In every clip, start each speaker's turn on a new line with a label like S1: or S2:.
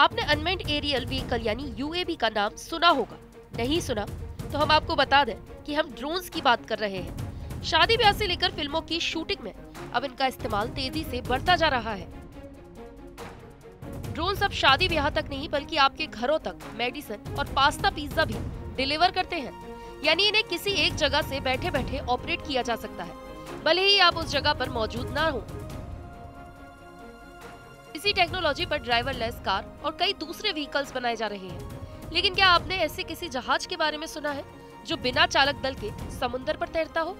S1: आपने unmanned aerial vehicle यानी UAV का नाम सुना होगा। नहीं सुना तो हम आपको बता दें कि हम ड्रोन्स की बात कर रहे हैं। शादी ब्याह से लेकर फ़िल्मों की शूटिंग में अब इनका इस्तेमाल तेज़ी से बढ़ता जा रहा है। ड्रोन्स अब शादी ब्याह तक नहीं, बल्कि आपके घरों तक मेडिसिन और पास्ता पिज्जा भी डिलीवर करते हैं। यानी इन्हें किसी एक जगह से बैठे बैठे ऑपरेट किया जा सकता है। भले ही आप उस जगह पर मौजूद ना हो। इसी टेक्नोलॉजी पर ड्राइवरलेस कार और कई दूसरे व्हीकल्स बनाए जा रहे हैं। लेकिन क्या आपने ऐसे किसी जहाज़ के बारे में सुना है, जो बिना चालक दल के समुन्दर पर तैरता हो?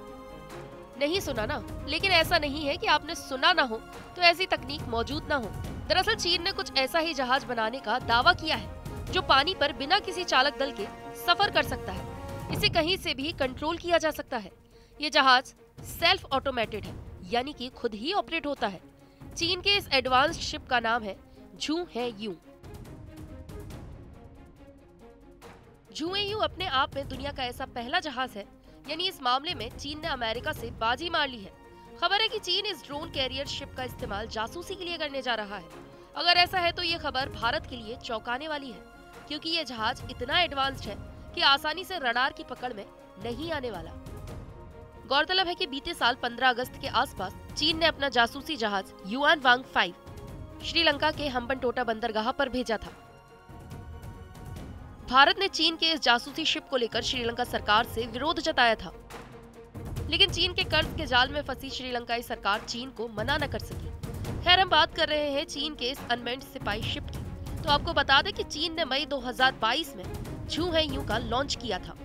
S1: नहीं सुना ना, लेकिन ऐसा नहीं है कि आपने सुना ना हो तो ऐसी तकनीक मौजूद ना हो। दरअसल चीन ने कुछ ऐसा ही जहाज़ बनाने का दावा किया है, जो पानी पर बिना किसी चालक दल के सफ़र कर सकता है। इसे कहीं से भी कंट्रोल किया जा सकता है। ये जहाज़ सेल्फ ऑटोमेटेड है, यानी कि खुद ही ऑपरेट होता है। चीन के इस एडवांस्ड शिप का नाम है झू है यू। झू यू अपने आप में दुनिया का ऐसा पहला जहाज़ है, यानी इस मामले में चीन ने अमेरिका से बाजी मार ली है। खबर है कि चीन इस ड्रोन कैरियर शिप का इस्तेमाल जासूसी के लिए करने जा रहा है। अगर ऐसा है तो ये खबर भारत के लिए चौंकाने वाली है, क्योंकि ये जहाज़ इतना एडवांस्ड है कि आसानी से रडार की पकड़ में नहीं आने वाला। गौरतलब है कि बीते साल 15 अगस्त के आसपास चीन ने अपना जासूसी जहाज़ युआन वांग फाइव श्रीलंका के हम्बनटोटा बंदरगाह पर भेजा था। भारत ने चीन के इस जासूसी शिप को लेकर श्रीलंका सरकार से विरोध जताया था। लेकिन चीन के कर्ज के जाल में फंसी श्रीलंकाई सरकार चीन को मना न कर सकी। खैर, हम बात कर रहे हैं चीन के इस अनमेंट सिपाही शिप की। तो आपको बता दें कि चीन ने मई 2022 में झू है यू का लॉन्च किया था।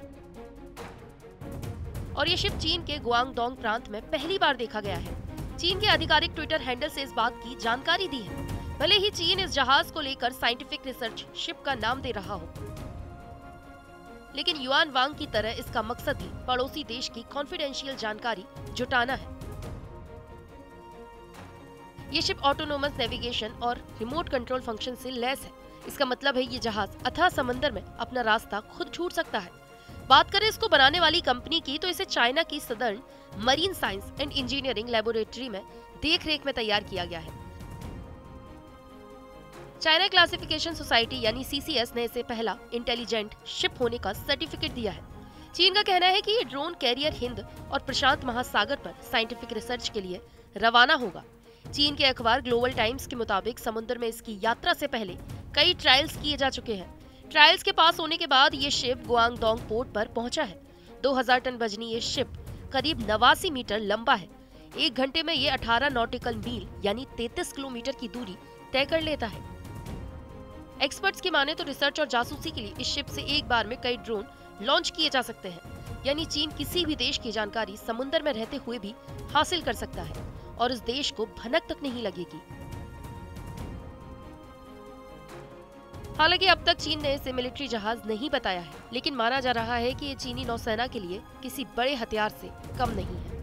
S1: और ये शिप चीन के गुआंगडोंग प्रांत में पहली बार देखा गया है। चीन के आधिकारिक ट्विटर हैंडल से इस बात की जानकारी दी है। भले ही चीन इस जहाज़ को लेकर साइंटिफिक रिसर्च शिप का नाम दे रहा हो। लेकिन युआन वांग की तरह इसका मकसद ही पड़ोसी देश की कॉन्फिडेंशियल जानकारी जुटाना है। ये शिप ऑटोनोमस नेविगेशन और रिमोट कंट्रोल फ़ंक्शन से लैस है। इसका मतलब है ये जहाज़ अथाह समंदर में अपना रास्ता खुद छूट सकता है। बात करें इसको बनाने वाली कंपनी की तो इसे चाइना की southern marine science and engineering laboratory में देख रेख में तैयार किया गया है। चाइना क्लासिफिकेशन सोसाइटी यानी सीसीएस ने इसे पहला इंटेलिजेंट शिप होने का सर्टिफिकेट दिया है। चीन का कहना है कि ये ड्रोन कैरियर हिंद और प्रशांत महासागर पर साइंटिफिक रिसर्च के लिए रवाना होगा। चीन के अखबार ग्लोबल टाइम्स के मुताबिक समुद्र में इसकी यात्रा से पहले कई ट्रायल्स किए जा चुके हैं। ट्रायल्स के पास होने के बाद ये शिप गुआंगडोंग पोर्ट पर पहुँचा है। 2000 टन वजनी ये शिप करीब नवासी मीटर लंबा है। एक घंटे में ये 18 नॉटिकल मील, यानी 33 किलोमीटर की दूरी, तय कर लेता है। एक्सपर्ट्स की माने तो रिसर्च और जासूसी के लिए इस शिप से एक बार में कई ड्रोन लॉन्च किए जा सकते हैं, यानी चीन किसी भी देश की जानकारी समुन्द्र में रहते हुए भी हासिल कर सकता है, और उस देश को भनक तक नहीं लगेगी। हालाँकि अब तक चीन ने इसे मिलिट्री जहाज़ नहीं बताया है, लेकिन माना जा रहा है कि ये चीनी नौसेना के लिए किसी बड़े हथियार से कम नहीं है।